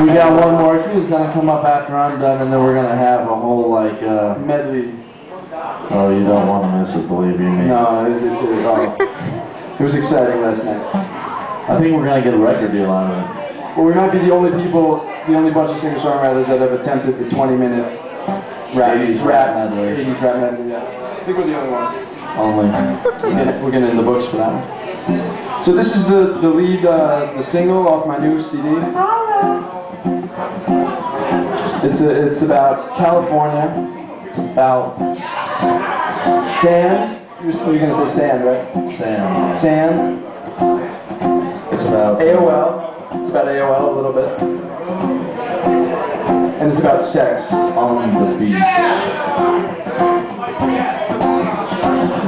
We got one more. Who's gonna come up after I'm done, and then we're gonna have a whole like. uh Medley. Oh, you don't want to miss it, believe you me. No, it, it, it, oh. it was exciting last night. I think we're gonna get a record deal out of it. Well, we might be the only people, the only bunch of singer-songwriters that have attempted the 20-minute rap, 80s rap, rap medley. 80s rap medley. Yeah. I think we're the only ones. Only. We're getting, we're getting in the books for that one. So this is the the lead, uh, the single off my new CD. It's a, it's about California. It's about sand. You're, you're gonna say sand, right? Sam. Sand. It's about. AOL. It's about AOL a little bit. And it's about sex. On the beach.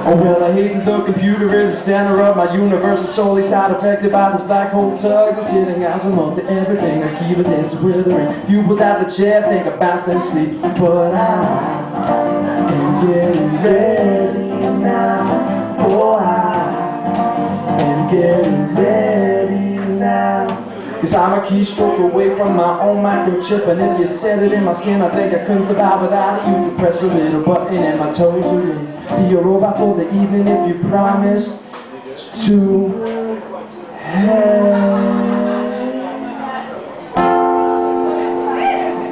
Oh well, I hate the computer is the center of my universe. It's solely side affected by this black hole tug. I'm getting out amongst everything. I keep it dancing with the ring. You without the chair, think about and sleep. But I am getting ready now. Oh, I am getting ready. I'm a keystroke away from my own microchip And if you set it in my skin I think I couldn't survive without it You press a little button and my toes in Be a robot for the evening if you promise to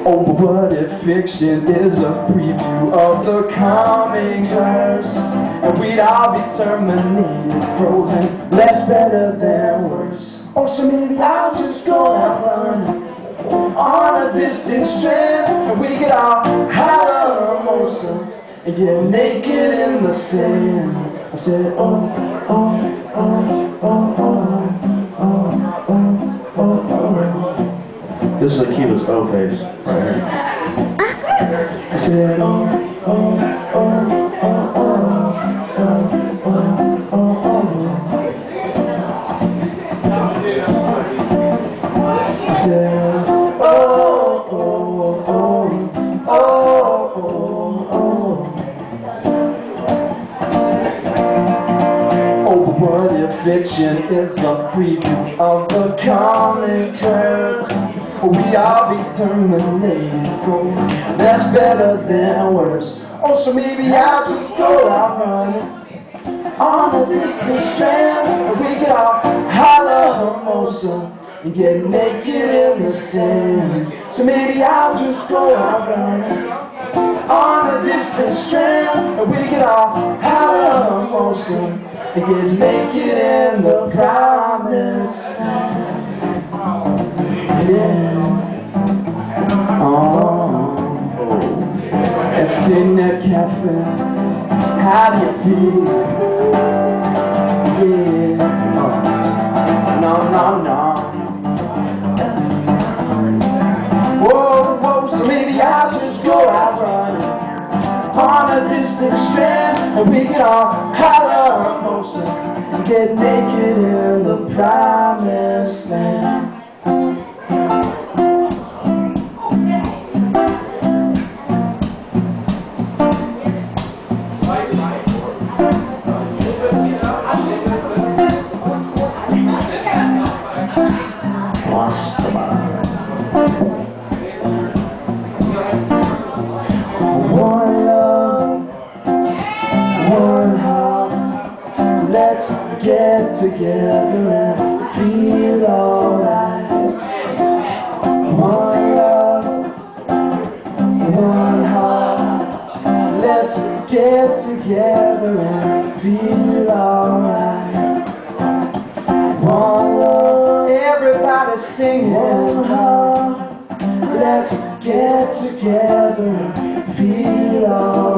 Oh, but what if fiction is a preview of the coming curse? And we'd all be terminated, frozen, less better than worse. Oh, so maybe I'll just go out running on a distant strand, and we get all holler Hermosa and get naked in the sand. I said, oh, oh, oh, oh, oh, oh, oh, oh, oh, oh. This is Akiva's O face right here. I said, oh, oh, oh, what if fiction is a preview of the coming curse? We all be terminated. That's better than worse. Oh, so maybe I'll just go out running on a distant strand. and We could all Hermosa and get naked in the sand. So maybe I'll just go out on a distant strand. And we could all holler Hermosa and get naked in the promised land. Yeah. Oh. It's in that cafe. How do you feel? Yeah. No, no. Whoa, whoa, so maybe I'll just go out running on a distant strand and we can all Hermosa and get naked in the promised land. Together and feel alright. One love, one heart. Let's get together and feel alright. One love, everybody singing. Let's get together and feel alright.